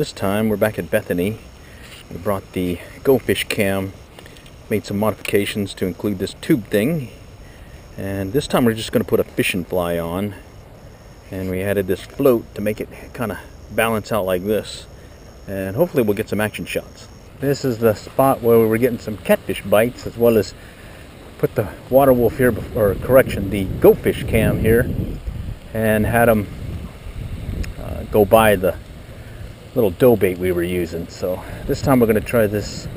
This time we're back at Bethany. We brought the GoFish cam, made some modifications to include this tube thing. And this time we're just going to put a fishing fly on. And we added this float to make it kind of balance out like this. And hopefully we'll get some action shots. This is the spot where we were getting some catfish bites as well as put the water wolf here, or correction, the GoFish cam here and had them uh, go by the little dough bait we were using. So this time we're going to try this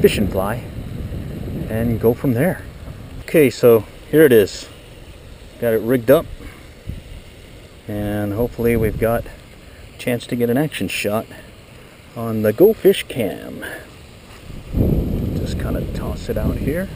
fishing fly and go from there. Okay, so here it is. Got it rigged up and hopefully we've got a chance to get an action shot on the GoFish cam. Just kind of toss it out here.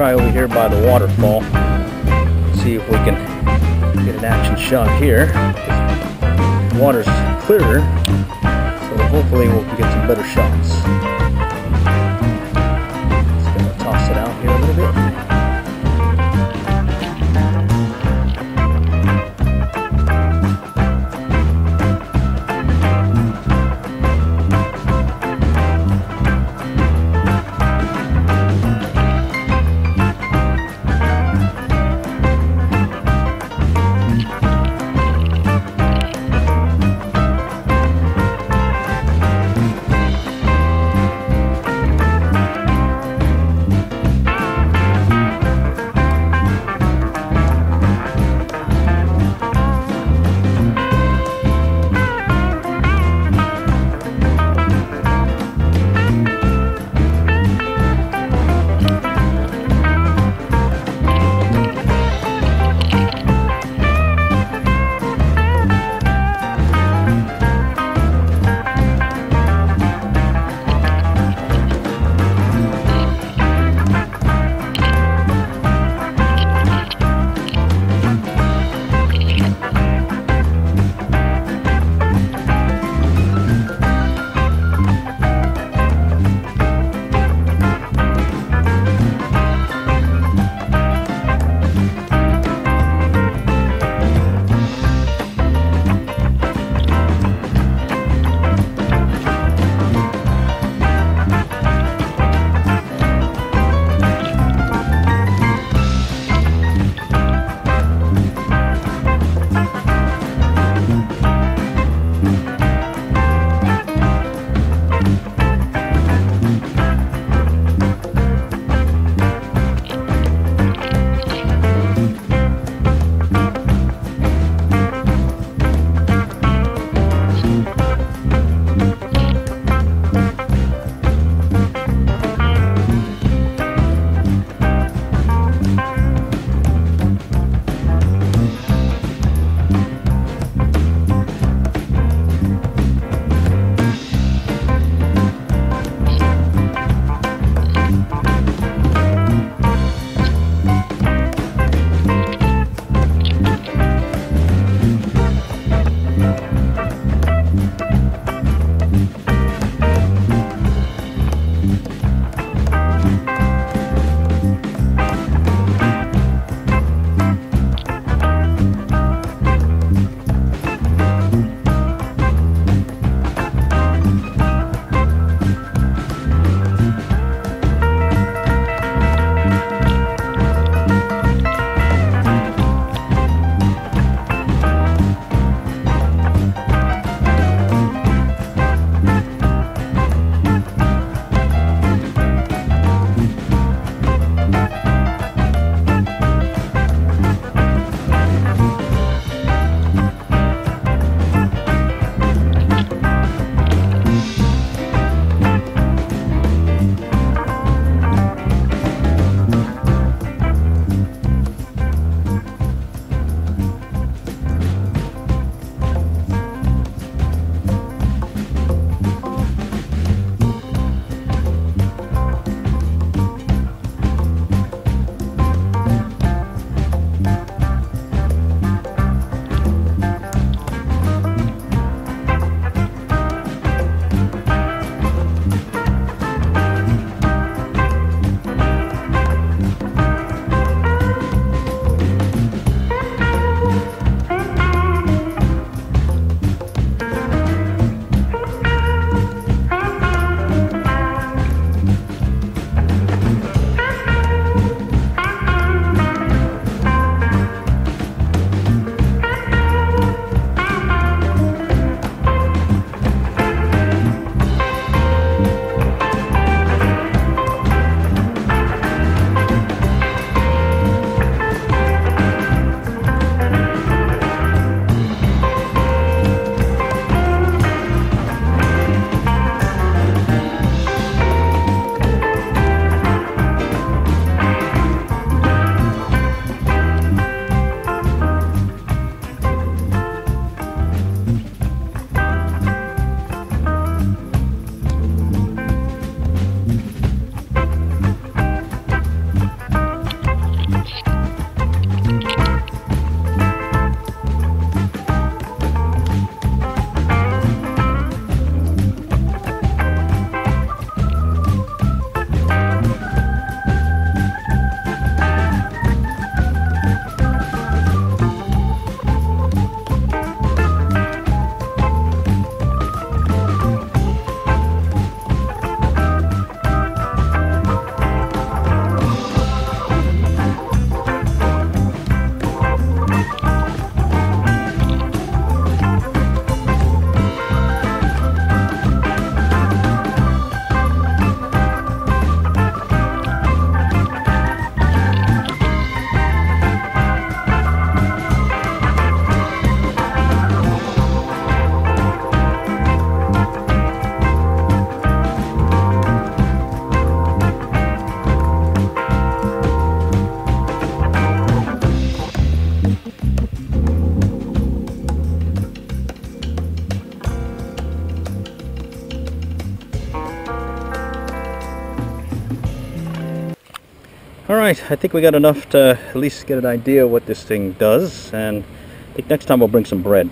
Try over here by the waterfall. See if we can get an action shot here. The water's clearer, so hopefully we'll get some better shots. Alright, I think we got enough to at least get an idea what this thing does, and I think next time we'll bring some bread.